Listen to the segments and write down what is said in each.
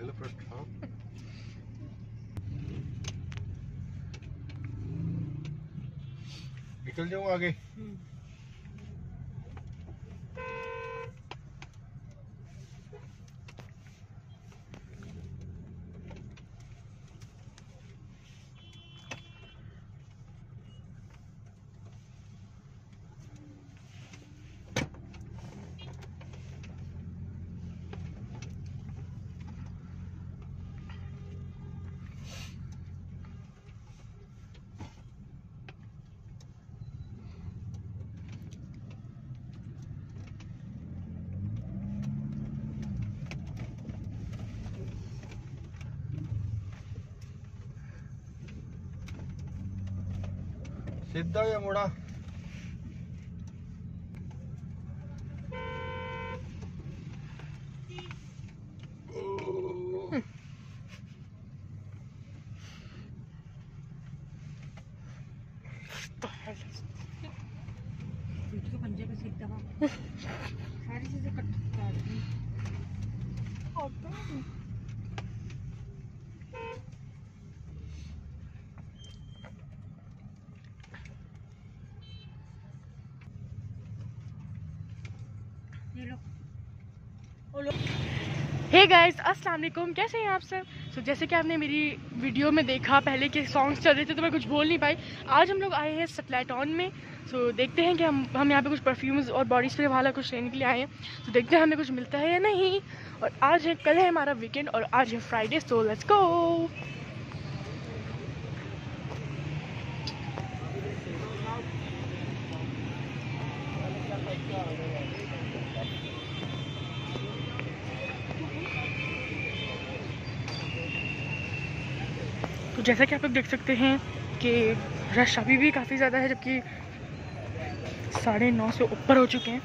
ले लो फ़र्स्ट हाँ निकल जाऊँ आगे सीधा या गाइस अस्सलाम वालेकुम कैसे हैं आप सब? सो so, जैसे कि आपने मेरी वीडियो में देखा पहले के सॉन्ग्स चल रहे थे तो मैं कुछ बोल नहीं पाई। आज हम लोग आए हैं सप्लाइट ऑन में। सो so, देखते हैं कि हम हम यहाँ पे कुछ परफ्यूम्स और बॉडी स्प्रे वाला कुछ लेने के लिए आए हैं। तो so, देखते हैं हमें कुछ मिलता है या नहीं। और आज है कल है हमारा वीकेंड और आज है फ्राइडे सो लेट्स गो जैसा कि आप लोग देख सकते हैं कि रश अभी भी काफ़ी ज़्यादा है, जबकि साढ़े नौ से ऊपर हो चुके हैं।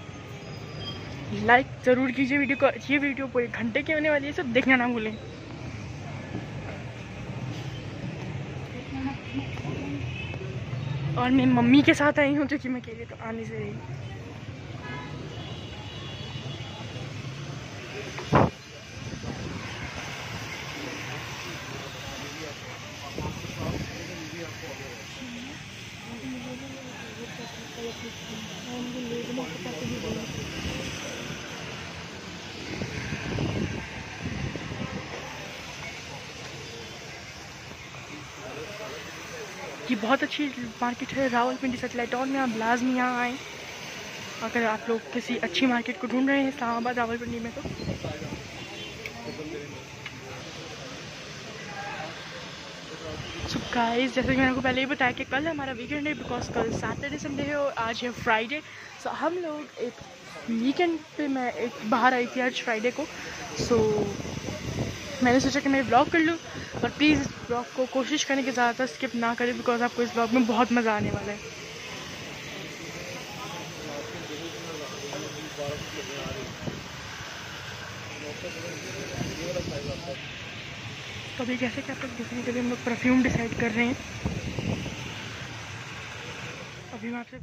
लाइक ज़रूर कीजिए वीडियो को, ये वीडियो पूरे घंटे की होने वाली है सब देखना ना भूलें। और मैं मम्मी के साथ आई हूँ क्योंकि मैं अकेले तो आने से रही। बहुत अच्छी मार्केट है। रावलपिंडी सेटेलाइट टाउन में आप लाजमी यहाँ आएँ। अगर आप लोग किसी अच्छी मार्केट को ढूंढ रहे हैं, इस्लामाबाद, रावलपिंडी में तो। सो गाइस जैसे कि मैंने आपको पहले ही बताया कि कल हमारा वीकेंड है बिकॉज़ कल सैटरडे संडे है और आज है फ्राइडे सो हम लोग एक वीकेंड पे मैं एक बाहर आई थी आज फ्राइडे को। सो मैंने सोचा कि मैं ब्लॉग कर लूँ। और प्लीज़ इस ब्लॉग को कोशिश करें कि ज़्यादातर स्किप ना करें बिकॉज़ आपको इस ब्लॉग में बहुत मज़ा आने वाला है। तो अभी जैसे कि आप लोग देखने के लिए हम लोग परफ्यूम डिसाइड कर रहे हैं। अभी मैं आपसे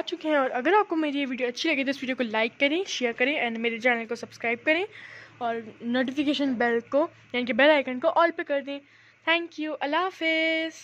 आ चुके हैं और अगर आपको मेरी ये वीडियो अच्छी लगी तो इस वीडियो को लाइक करें शेयर करें एंड मेरे चैनल को सब्सक्राइब करें और नोटिफिकेशन बेल को, यानी कि बेल आइकन को ऑल पे कर दें। थैंक यू अल्लाह हाफिज़।